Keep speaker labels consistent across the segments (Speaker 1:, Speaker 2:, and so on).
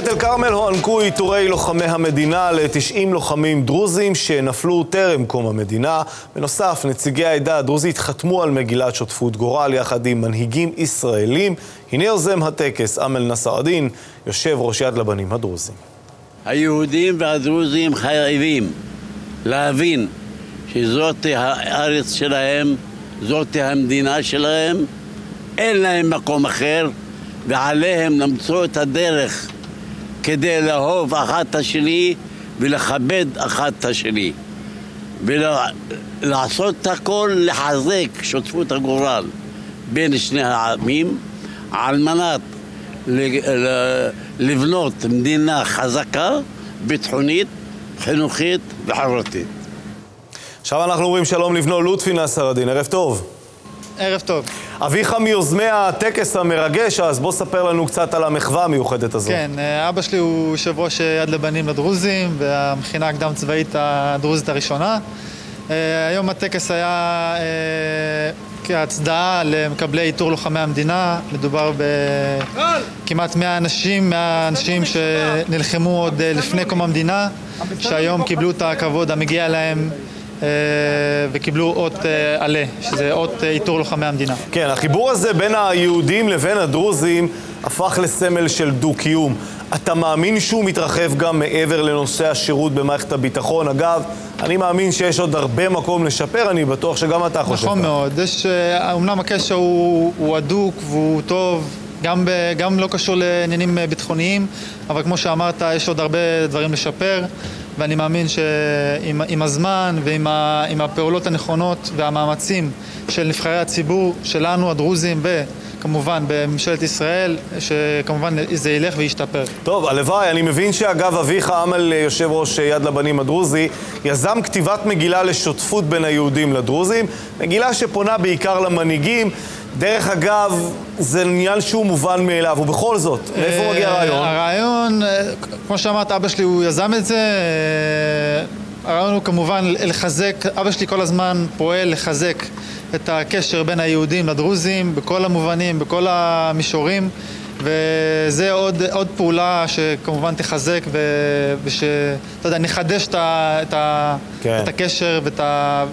Speaker 1: בדאלית אל-כרמל הוענקו עיטורי לוחמי המדינה ל-90 לוחמים דרוזים שנפלו טרם קום המדינה. בנוסף, נציגי העדה הדרוזית חתמו על מגילת שותפות גורל יחד עם מנהיגים ישראלים. הנה יוזם הטקס, אמל נסראלדין, יושב ראש יד לבנים הדרוזים.
Speaker 2: היהודים והדרוזים חייבים להבין שזאת הארץ שלהם, זאת המדינה שלהם, אין להם מקום אחר. ועליהם למצוא את הדרך כדי לאהוב אחת את השני ולכבד אחת את השני ולעשות את הכל לחזק שותפות הגורל בין שני העמים על מנת לבנות מדינה חזקה, ביטחונית, חינוכית וחברתית.
Speaker 1: עכשיו אנחנו אומרים שלום לבנו לוטפי נסר ערב טוב.
Speaker 3: ערב טוב.
Speaker 1: אביך מיוזמי הטקס המרגש, אז בוא ספר לנו קצת על המחווה המיוחדת הזאת.
Speaker 3: כן, אה, אבא שלי הוא יושב ראש יד לבנים לדרוזים, והמכינה הקדם צבאית הדרוזית הראשונה. אה, היום הטקס היה אה, כהצדעה למקבלי עיטור לוחמי המדינה. מדובר בכמעט 100 אנשים, 100 אנשים שנלחמו עוד לפני קום המדינה, שהיום קיבלו את הכבוד המגיע להם אה, וקיבלו אות אה, עלה, שזה אות אה, עיטור לוחמי המדינה.
Speaker 1: כן, החיבור הזה בין היהודים לבין הדרוזים הפך לסמל של דו-קיום. אתה מאמין שהוא מתרחב גם מעבר לנושא השירות במערכת הביטחון? אגב, אני מאמין שיש עוד הרבה מקום לשפר, אני בטוח שגם אתה חושב.
Speaker 3: נכון מאוד. יש, אומנם הקשר הוא, הוא הדוק והוא טוב, גם, ב, גם לא קשור לעניינים ביטחוניים, אבל כמו שאמרת, יש עוד הרבה דברים לשפר. ואני מאמין שעם הזמן ועם הפעולות הנכונות והמאמצים של נבחרי הציבור שלנו, הדרוזים, וכמובן בממשלת ישראל, שכמובן זה ילך וישתפר.
Speaker 1: טוב, הלוואי. אני מבין שאגב, אביך עמל, יושב ראש יד לבנים הדרוזי, יזם כתיבת מגילה לשותפות בין היהודים לדרוזים, מגילה שפונה בעיקר למנהיגים. דרך אגב, זה עניין שהוא מובן מאליו, ובכל זאת, מאיפה מגיע הרעיון?
Speaker 3: הרעיון, אה, כמו שאמרת, אבא שלי הוא יזם את זה. אה, הרעיון הוא כמובן לחזק, אבא שלי כל הזמן פועל לחזק את הקשר בין היהודים לדרוזים, בכל המובנים, בכל המישורים. וזה עוד, עוד פעולה שכמובן תחזק ושאתה יודע, נחדש את, ה, כן. את הקשר ואת ה...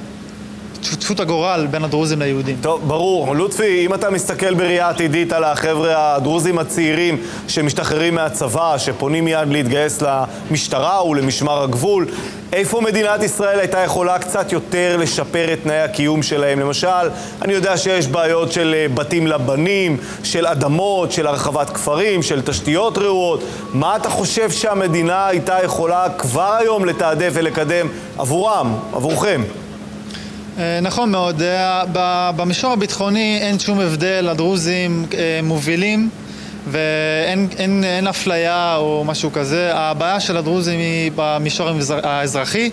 Speaker 3: שותפות הגורל בין הדרוזים ליהודים.
Speaker 1: טוב, ברור. לוטפי, אם אתה מסתכל בראייה עתידית על החבר'ה הדרוזים הצעירים שמשתחררים מהצבא, שפונים מיד להתגייס למשטרה ולמשמר הגבול, איפה מדינת ישראל הייתה יכולה קצת יותר לשפר את תנאי הקיום שלהם? למשל, אני יודע שיש בעיות של אה, בתים לבנים, של אדמות, של הרחבת כפרים, של תשתיות רעועות. מה אתה חושב שהמדינה הייתה יכולה כבר היום לתעדף ולקדם עבורם, עבורכם?
Speaker 3: אה, נכון מאוד, אה, במישור הביטחוני אין שום הבדל, הדרוזים אה, מובילים ואין אין, אין אפליה או משהו כזה, הבעיה של הדרוזים היא במישור האזרחי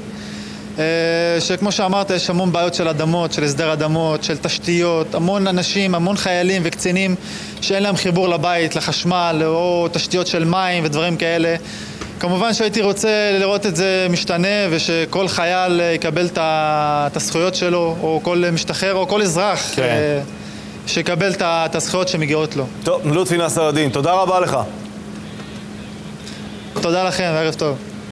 Speaker 3: שכמו שאמרת יש המון בעיות של אדמות, של הסדר אדמות, של תשתיות, המון אנשים, המון חיילים וקצינים שאין להם חיבור לבית, לחשמל או תשתיות של מים ודברים כאלה כמובן שהייתי רוצה לראות את זה משתנה ושכל חייל יקבל את הזכויות שלו, או כל משתחרר, או כל אזרח כן. אה, שיקבל את הזכויות שמגיעות לו.
Speaker 1: טוב, לוטפי נסר א-דין, תודה רבה לך.
Speaker 3: תודה לכם, ערב טוב.